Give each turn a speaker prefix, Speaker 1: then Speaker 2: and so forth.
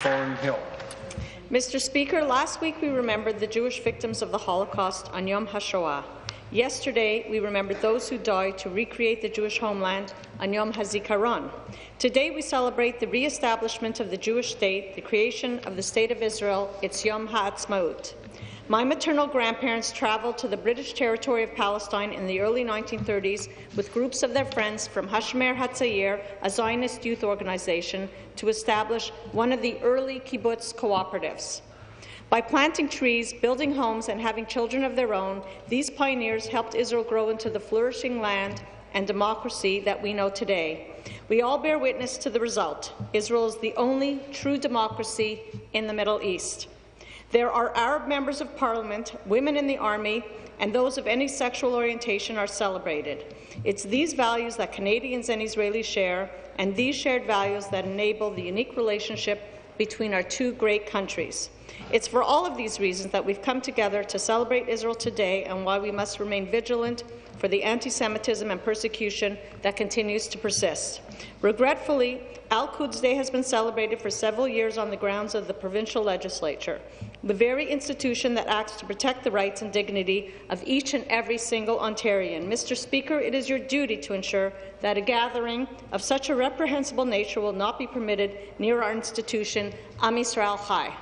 Speaker 1: Thornhill.
Speaker 2: Mr. Speaker, last week we remembered the Jewish victims of the Holocaust on Yom HaShoah. Yesterday, we remembered those who died to recreate the Jewish homeland on Yom HaZikaron. Today, we celebrate the re-establishment of the Jewish state, the creation of the State of Israel, its Yom HaAtzmaut. My maternal grandparents travelled to the British territory of Palestine in the early 1930s with groups of their friends from Hashomer Hatzair, a Zionist youth organization, to establish one of the early kibbutz cooperatives. By planting trees, building homes, and having children of their own, these pioneers helped Israel grow into the flourishing land and democracy that we know today. We all bear witness to the result. Israel is the only true democracy in the Middle East. There are Arab members of parliament, women in the army, and those of any sexual orientation are celebrated. It's these values that Canadians and Israelis share, and these shared values that enable the unique relationship between our two great countries. It's for all of these reasons that we've come together to celebrate Israel today and why we must remain vigilant for the anti-Semitism and persecution that continues to persist. Regretfully, Al-Quds Day has been celebrated for several years on the grounds of the provincial legislature, the very institution that acts to protect the rights and dignity of each and every single Ontarian. Mr. Speaker, it is your duty to ensure that a gathering of such a reprehensible nature will not be permitted near our institution, Am Chai.